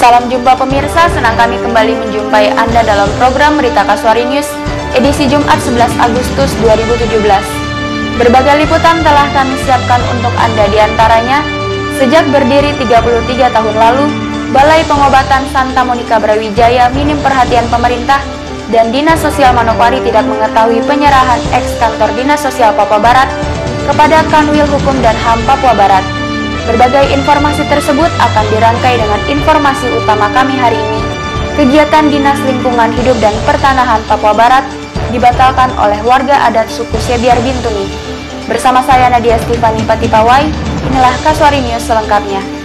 Salam jumpa pemirsa, senang kami kembali menjumpai Anda dalam program Berita Kasuari News edisi Jumat 11 Agustus 2017. Berbagai liputan telah kami siapkan untuk Anda di antaranya, sejak berdiri 33 tahun lalu, Balai Pengobatan Santa Monica Brawijaya minim perhatian pemerintah dan Dinas Sosial Manokwari tidak mengetahui penyerahan ex kantor Dinas Sosial Papua Barat kepada Kanwil Hukum dan HAM Papua Barat. Berbagai informasi tersebut akan dirangkai dengan informasi utama kami hari ini. Kegiatan Dinas Lingkungan Hidup dan Pertanahan Papua Barat dibatalkan oleh warga adat suku Sebiar Bintuni. Bersama saya Nadia Stefani Patipawai, inilah Kasuari News selengkapnya.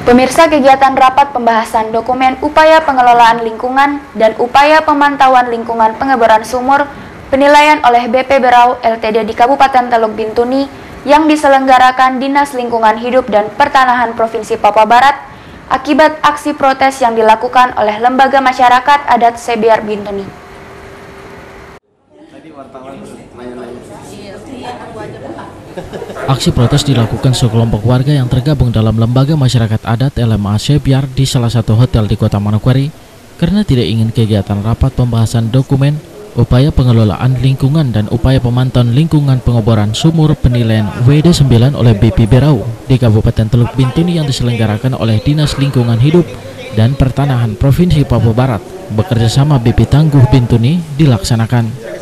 Pemirsa kegiatan rapat pembahasan dokumen upaya pengelolaan lingkungan dan upaya pemantauan lingkungan pengeboran sumur penilaian oleh BP Berau LTD di Kabupaten Teluk Bintuni yang diselenggarakan Dinas Lingkungan Hidup dan Pertanahan Provinsi Papua Barat akibat aksi protes yang dilakukan oleh lembaga masyarakat adat Sebiar Bintuni. Aksi protes dilakukan sekelompok warga yang tergabung dalam lembaga masyarakat adat LMA Sebiar di salah satu hotel di kota Manokwari karena tidak ingin kegiatan rapat pembahasan dokumen, upaya pengelolaan lingkungan dan upaya pemantauan lingkungan pengoboran sumur penilaian WD9 oleh BP Berau di Kabupaten Teluk Bintuni yang diselenggarakan oleh Dinas Lingkungan Hidup dan Pertanahan Provinsi Papua Barat bekerjasama BP Tangguh Bintuni dilaksanakan.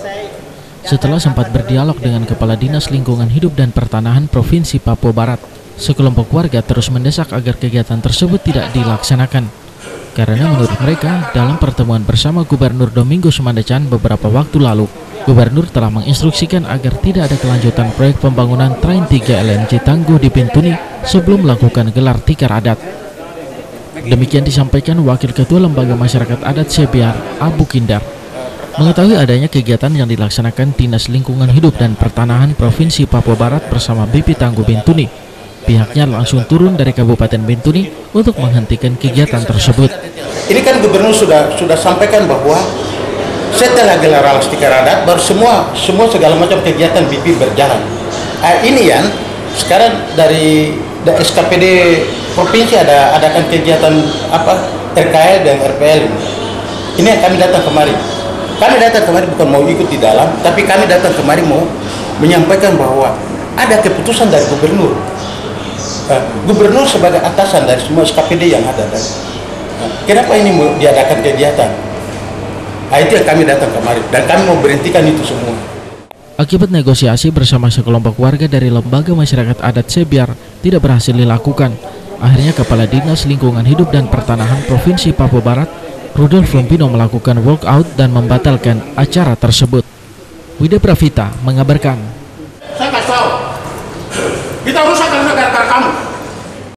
Setelah sempat berdialog dengan Kepala Dinas Lingkungan Hidup dan Pertanahan Provinsi Papua Barat, sekelompok warga terus mendesak agar kegiatan tersebut tidak dilaksanakan. Karena menurut mereka, dalam pertemuan bersama Gubernur Domingo Sumandacan beberapa waktu lalu, Gubernur telah menginstruksikan agar tidak ada kelanjutan proyek pembangunan Train 3 LNG Tangguh di Bintuni sebelum melakukan gelar tikar adat. Demikian disampaikan Wakil Ketua Lembaga Masyarakat Adat Sebiar, Abu Kindar. Mengetahui adanya kegiatan yang dilaksanakan Dinas Lingkungan Hidup dan Pertanahan Provinsi Papua Barat bersama BP Tangguh Bintuni, pihaknya langsung turun dari Kabupaten Bintuni untuk menghentikan kegiatan tersebut. Ini kan Gubernur sudah sudah sampaikan bahwa setelah gelar alastika adat baru semua semua segala macam kegiatan BP berjalan. Nah, ini ya sekarang dari, dari SKPD provinsi ada adakan kegiatan apa terkait dengan RPL. Ini yang kami datang kemarin kami datang kemarin bukan mau ikut di dalam, tapi kami datang kemarin mau menyampaikan bahwa ada keputusan dari gubernur. Uh, gubernur sebagai atasan dari semua SKPD yang ada. Dan, uh, kenapa ini mau diadakan kegiatan? Nah, itu yang kami datang kemarin dan kami mau berhentikan itu semua. Akibat negosiasi bersama sekelompok warga dari lembaga masyarakat adat Sebiar tidak berhasil dilakukan. Akhirnya Kepala Dinas Lingkungan Hidup dan Pertanahan Provinsi Papua Barat Rudolf Lumpino melakukan workout dan membatalkan acara tersebut. Wida Pravita mengabarkan. Saya kasih tahu, kita rusak